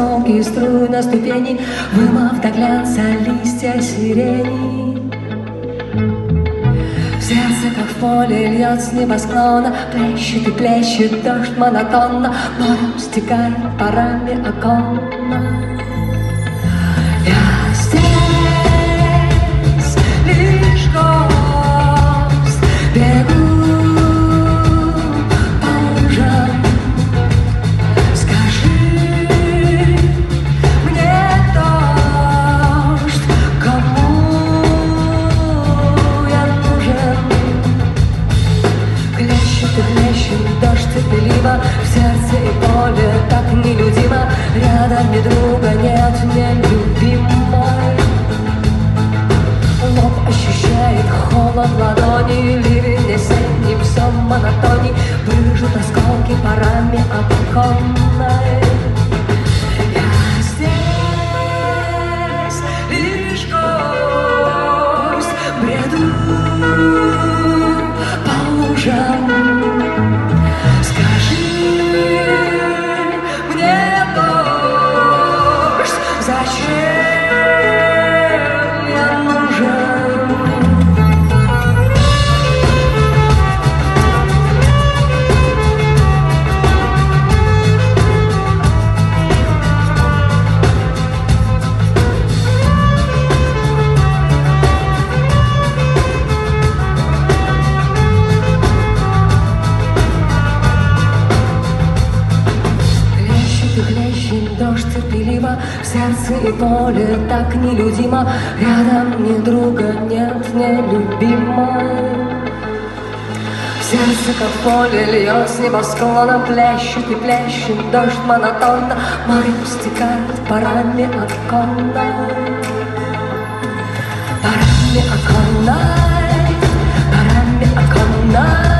тонкие струи на ступени, Вымав до глянца листья сирени. В сердце, как в поле, льет с небосклона, Плещет и плещет дождь монотонно, Морем стекает парами оконно. Ни друга нет, нелюбимой Лоб ощущает холод ладони Ливень осенний, все монотоне. Брыжут осколки парами оконной Я здесь лишь гость Бреду Осень, дождь, терпеливо В сердце и поле так нелюдимо Рядом ни друга нет, нелюбимой Сердце, как поле, льет с небосклона Плещет и плещет дождь монотонно Море стекает парами оконной. Парами оконной, Парами оконной.